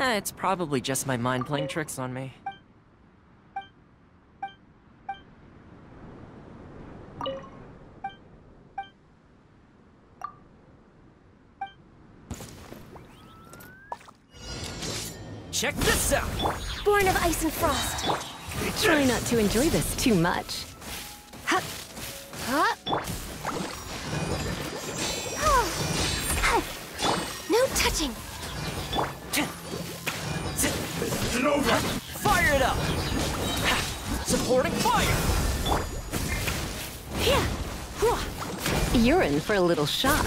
Eh, it's probably just my mind playing tricks on me. Check this out! Born of ice and frost. Try not to enjoy this too much. Hup. Hup. Oh. No touching. This over! Fire it up! Supporting fire! Yeah. You're in for a little shock.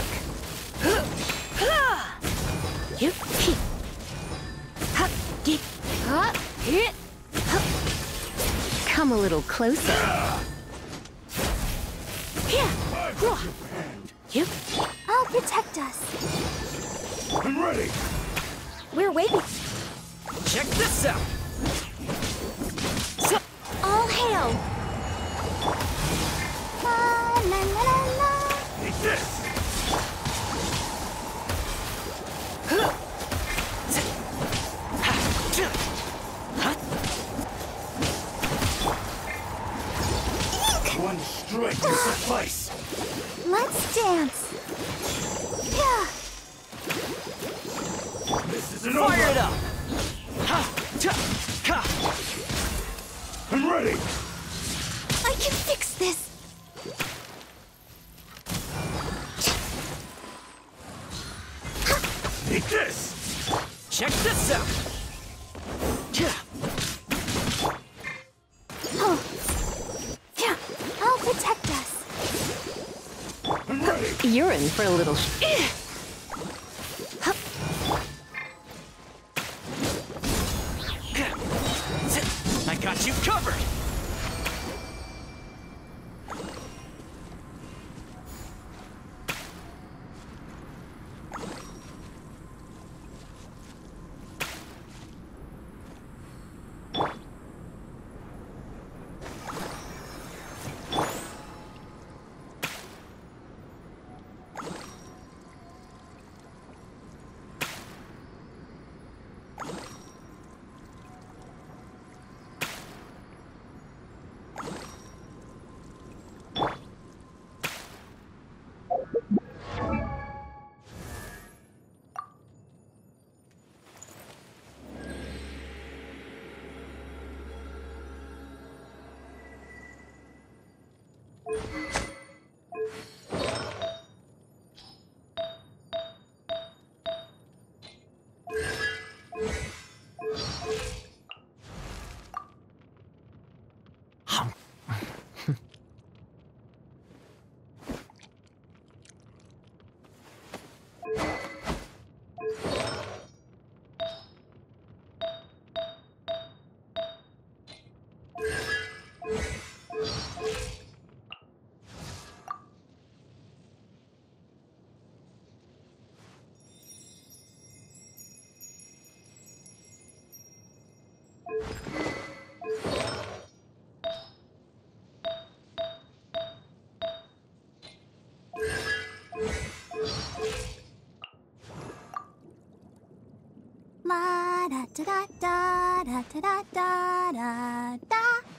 You. He. Hup. Get. Hup. Hit. Come a little closer. Here. You. I'll protect us. I'm ready! We're waiting. Check this out! So All hail. La la la la la. Take this! One strike will suffice! Let's dance. Ready! I can fix this. Take this! Check this out! Yeah. Oh. Yeah. I'll protect us. I'm ready! You're in for a little got you covered! 好。Thank you. Da da da da da da da da da.